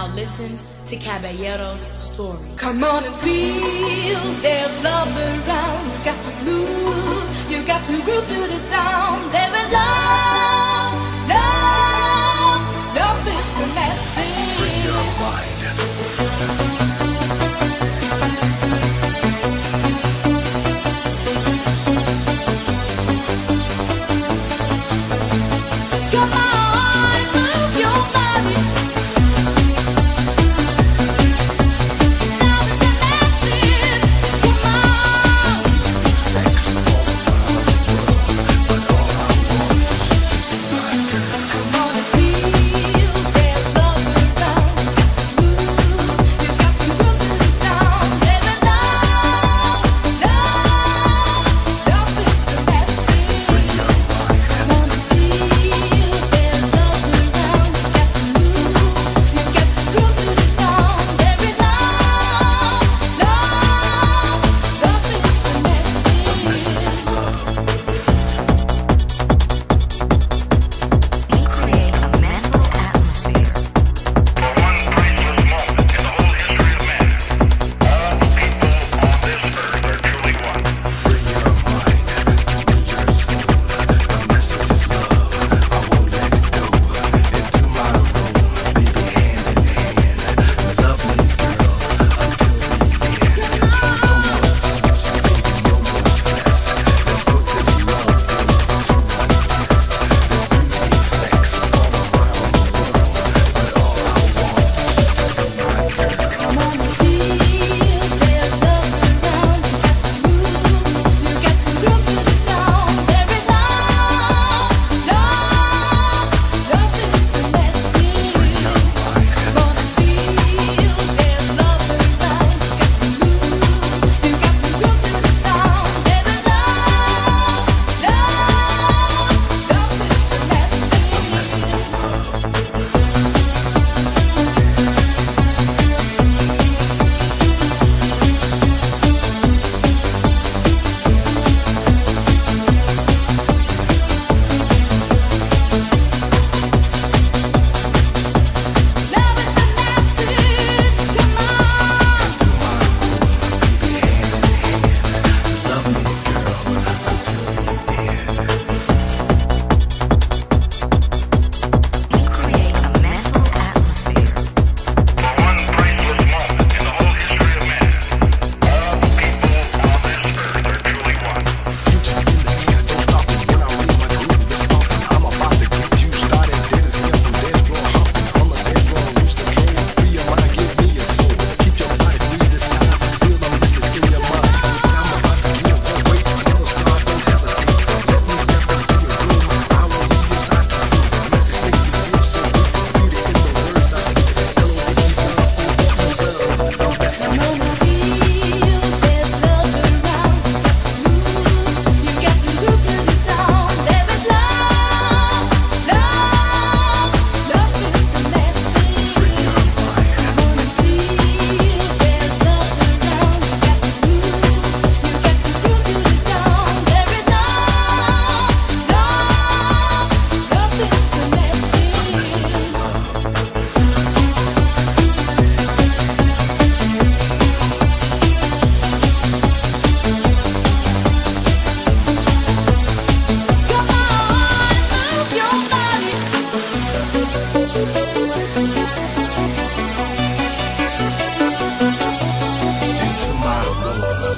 Now listen to Cabballero's story. Come on and feel, there's love around. You got to move, you got to groove to the sound. There is love.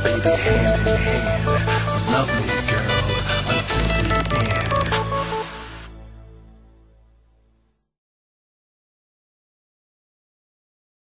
baby hand in hand. Love me.